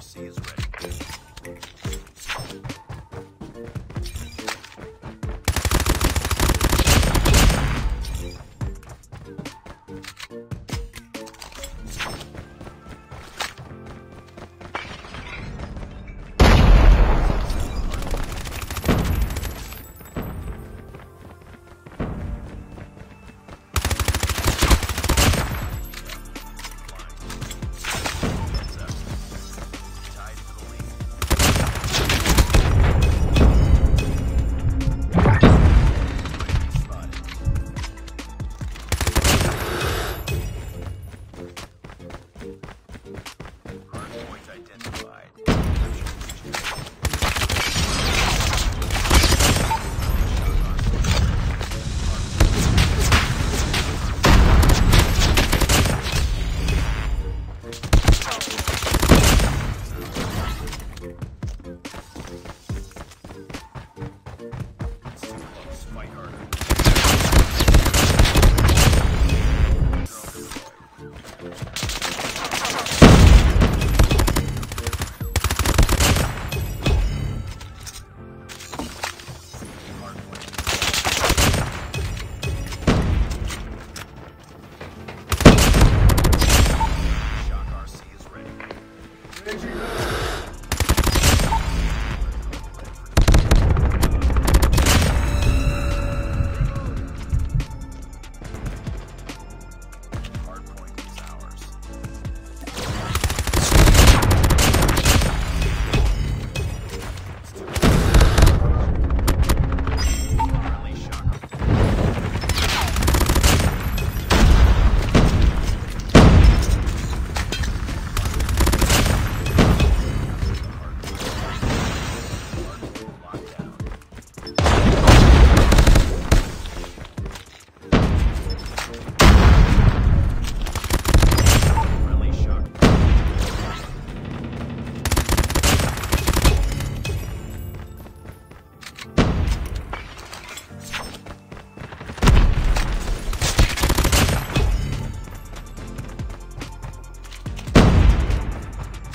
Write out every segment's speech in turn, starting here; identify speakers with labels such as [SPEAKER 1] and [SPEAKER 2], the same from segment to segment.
[SPEAKER 1] Mercy is ready.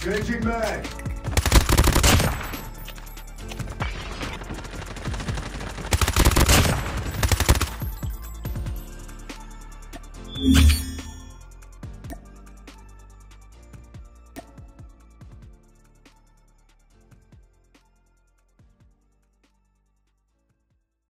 [SPEAKER 2] Changing mag. Thank